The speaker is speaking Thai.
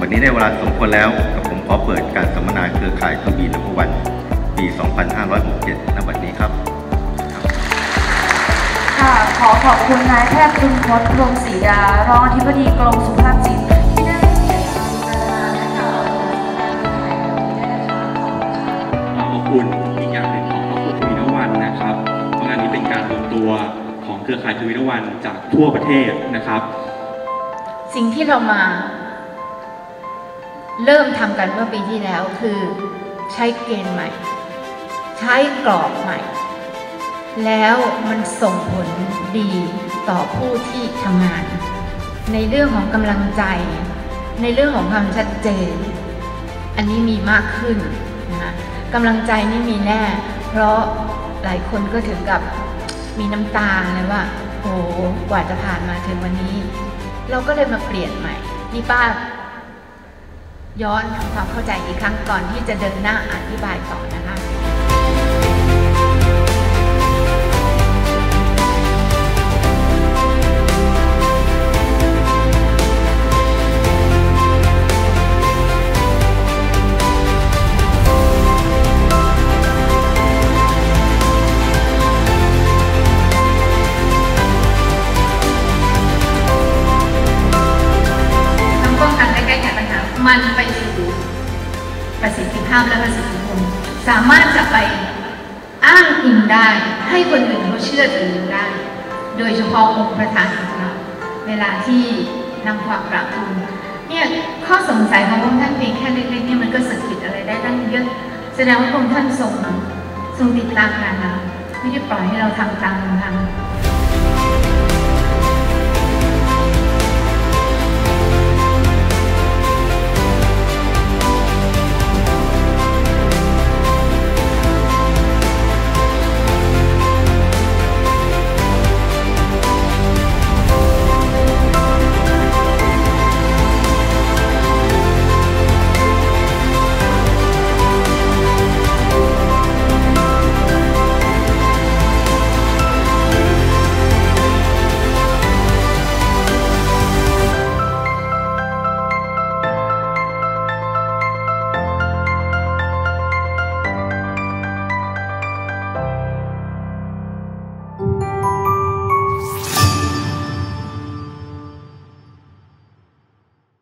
วันนี้ได้เวลาสมควรแล้วกับผมขอเปิดการสัมมนาเครือข่ายทวีนพวัน ปี 2567ณบัดนี้ครับ ค่ะ ขอขอบคุณนายแพทย์คุณพจน์พรมศรีดารองอธิบดีกรมสุขภาพจิตที่ได้เกียรติประธานให้กับเราด้วยนะคะขอบคุณอีกอย่างหนึ่งของครอบครัวทวีนวันนะครับ เพราะงานนี้เป็นการรวมตัวของเครือข่ายทวีนวันจากทั่วประเทศนะครับ สิ่งที่เรามา เริ่มทำกันเมื่อปีที่แล้วคือ ใช้เกณฑ์ใหม่ ใช้กรอบใหม่ แล้วมันส่งผลดีต่อผู้ที่ทำงาน ในเรื่องของกำลังใจ ในเรื่องของความชัดเจน อันนี้มีมากขึ้นนะคะกำลังใจนี่มีแน่ เพราะหลายคนก็ถึงกับมีน้ำตาเลยว่าโอ้โหกว่าจะผ่านมาถึงวันนี้ เราก็เลยมาเปลี่ยนใหม่ นี่ป้า ย้อนทำความเข้าใจอีกครั้งก่อนที่จะเดินหน้าอธิบายต่อนะ มันไปสู่ประสิทธิภาพและประสิทธิผลสามารถจะไปอ้างอิงได้ให้คนอื่นเขาเชื่อถือได้ โดยเฉพาะองค์ประธานของเราเวลาที่นำความกราบทูลเนี่ยข้อสงสัยของพระองค์ท่านเพียงแค่เล็กๆเนี่ยมันก็สะกิดอะไรได้ตั้งเยอะแสดงว่าพระองค์ท่านทรงทรงติดตามงานเราไม่ได้ปล่อยให้เราทำตามลำพัง